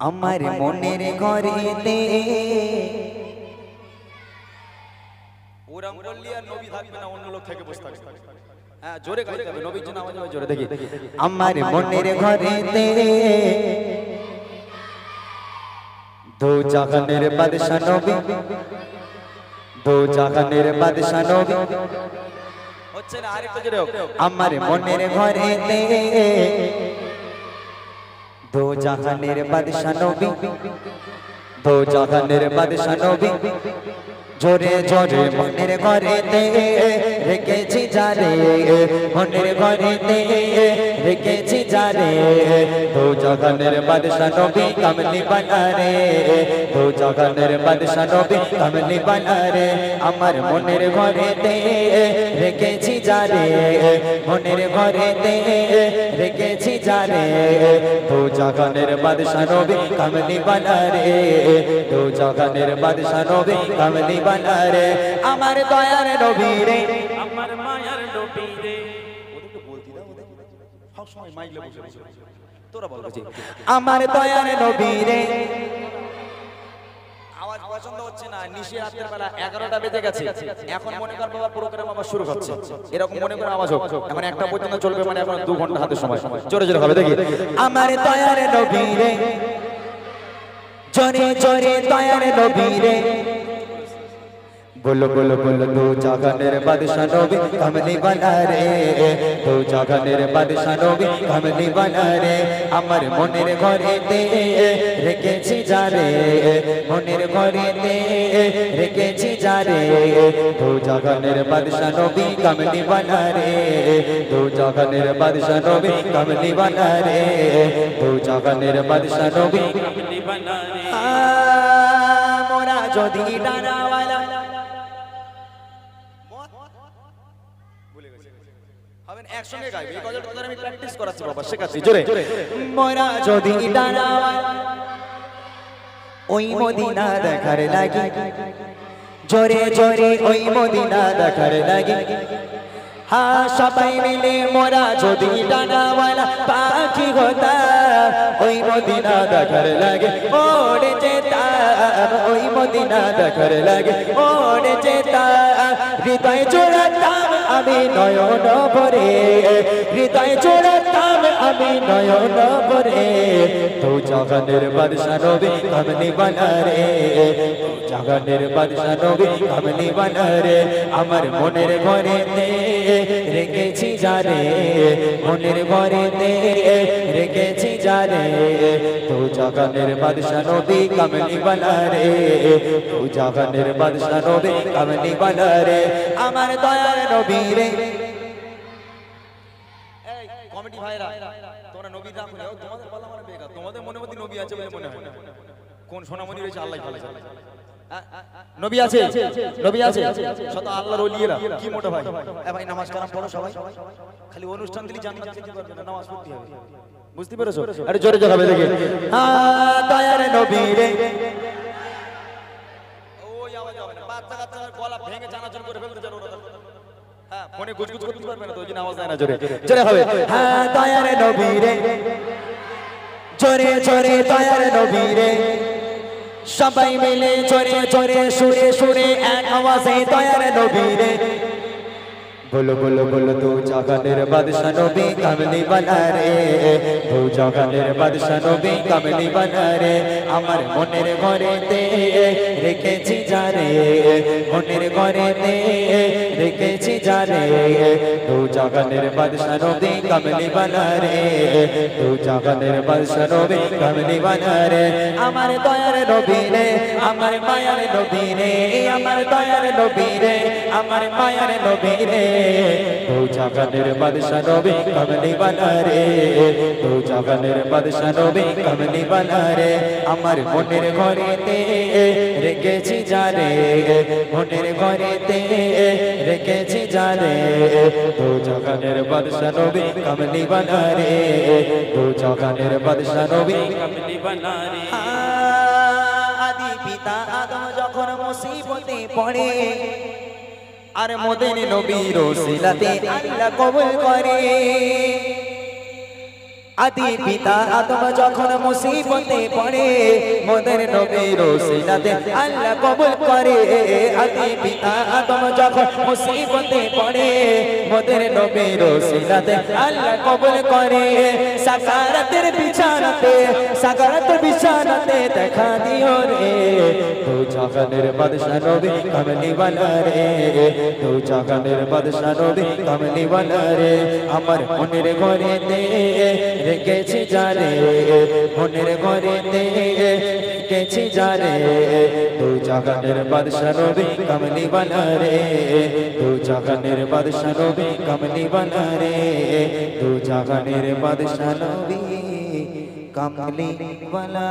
আমার মনের ঘরেতে। ওরম বললি আর নবী থাকবে না অন্য লোক থেকে বসে থাকবে। হ্যাঁ জোরে গাইতে হবে নবীর জন্য আওয়াজ জোরে দেখি। আমার মনের ঘরেতে। দো জাহানের বাদশা নবী। দো জাহানের বাদশা নবী। হচ্ছে না আরেকটা জোরে আমার মনের ঘরেতে। দো জাহানের বাদশা নবী। দো জাহানের বাদশা নবী। জোরে জোরে মনের ঘরেতে রেখেছি যারে, মনের ঘরেতে রেখেছি যারে। দো জাহানের বাদশা নবী কামলি বানারে দো জাহানের বাদশা নবী কামলি বানারে। আমার মনের ঘরেতে রেখেছি যারে, মনের ঘরেতে রেখেছি যারে। দো জাহানের বাদশা নবী কামলি বানারে দো জাহানের বাদশা নবী কামলি বানারে আমার দয়ার নবী রে আমার মায়ার নবী রে ওদেরকে বলতি না ওদের সব সময় বসে বসে তোরা বল বুঝি আমার দয়ার নবী রে আওয়াজ পছন্দ হচ্ছে না নিশি রাতের বেলা এগারোটা বেজে গেছে। এখন মনে কর বাবা প্রোগ্রাম আবার শুরু হচ্ছে। এরকম মনে করে আওয়াজ হোক। এখন একটা পর্যন্ত চলবে মানে এখন দু ঘণ্টা হাতে সময়। জোরে জোরে হবে দেখি। আমার দয়ার নবী রে জোরে জোরে দয়ার নবী রে बोलो बोलो बोलो दो জাগানের বাদশা নবী কমলি বানা রে দো জাগানের বাদশা নবী কমলি বানা রে আমার মনের ঘরেতে রেখেছি যারে মনের ঘরেতে রেখেছি যারে দো জাগানের বাদশা নবী কমলি বানা রে দো জাগানের বাদশা নবী কমলি বানা রে দো জাগানের বাদশা নবী আ, মোরা যদি ডানাওয়ালা একসঙ্গে গাইবে। এই গজলটা তোদের আমি প্র্যাকটিস করাচ্ছি বাবা শেখাচ্ছি। জোরে মোরা যদি ডানাওয়ালা ওই মদিনা দেখার লাগি। জোরে জোরে ওই মদিনা দেখার লাগি। হা সবাই মিলে মোরা যদি ডানাওয়ালা পাখি হতাম ওই মদিনা দেখার লাগে। ওড়ে যেতাম ওই মদিনা দেখার লাগে। ওড়ে যেতাম হৃদয় জোড়াতাম আমি নয়ন ভরে হৃদয় জোড়াতাম আমি নয়ন ভরে। তো জগনের বাদশা নবী কমনি বানারে জগনের বাদশা নবী কমনি বানারে, আমার মনের ঘরেতে রেখেছি যারে মনের ঘরেতে রেখেছি যারে তো জগনের বাদশা নবী কমনি বানারে, তো জগনের বাদশা নবী কমনি বানারে, আমার দয়ার নবী রে। কমিটি ভাইরা তোমরা নবী রাখো না তোমাদের বলা মানে বেকার। তোমাদের মনে মধ্যে নবী আছে বলে মনে হয় না। কোন সোনামণি রয়েছে আল্লাহ ভালো জানে। হ্যাঁ? নবী আছে? নবী আছে? শত আল্লাহর ওলিয়েরা। কি মোটা ভাই। এ ভাই, নামাজ কালাম পড়ো সবাই। খালি অনুষ্ঠান দিলি জান্নাত যেতে পারবে না, নামাজ পড়তে হবে। বুঝতে পেরেছ? আরে জোরে জোরে দেখে। হ্যাঁ দয়ার নবী রে। ওই আওয়াজ হবে না। বাচ্চা কাচ্চাদের গলা ভেঙে চানাচুর করে ফেলতে জানো হ্যাঁ ফোনে গুজগুজ করতে পারবে না তো ওই জন্য আওয়াজ দেয় না জোরে। জোরে হবে। হ্যাঁ দয়ার নবী রে জোরে জোরে দয়ার নবী রে সবাই মিলে জোরে জোরে সুরে সুরে এক আওয়াজে দয়ার নবী রে बोलो बोलो बोलो दो জাগানের বাদশা নবী কামলি বানা রে দো জাগানের বাদশা নবী কামলি বানা রে আমার মনের ঘরেতে রেখেছি যারে মনের ঘরেতে রেখেছি যারে দো জাগানের বাদশা নবী কামলি বানা রে দো জাগানের বাদশা নবী কামলি বানা রে আমার দয়ার নবী রে আমার মায়ার নবী রে আমার দয়ার নবী রে আমার মায়ার নবী রে দো জাগানের বাদশা নবী কমলি বানা রে দো জাগানের বাদশা নবী কমলি বানা রে। আমার মনের ঘরেতে রেখেছি জারে মনের ঘরেতে রেখেছি জারে দো জাগানের বাদশা নবী কমলি বানা রে দো জাগানের বাদশা নবী কমলি বানা আদি পিতা আদম যখন মুসিবতে পড়ে আর মোদের নবীর সিলাতে আল্লাহ কবুল করে। আদি পিতা আদম যখন মুসিবতে পড়ে মোদের নবীর ওসিলাতে আল্লাহ কবুল করে। আদি পিতা আদম যখন মুসিবতে পড়ে মোদের নবীর ওসিলাতে আল্লাহ কবুল করে। সাকারাতের বিছানাতে সাকারাতের বিছানাতে দেখা দিও রে। দু জাহানের বাদশা নবী কমলি বানা রে দু জাহানের বাদশা নবী কমলি বানা রে আমার মনের ঘরে দে রেখেছি জানে, মনের ঘরে দে রেখেছি জানে, দু জাহানের বাদশা নবী কমলি বানা রে দু জাহানের বাদশা নবী কমলি বানা রে দু জাহানের বাদশা নবী কমলি বানা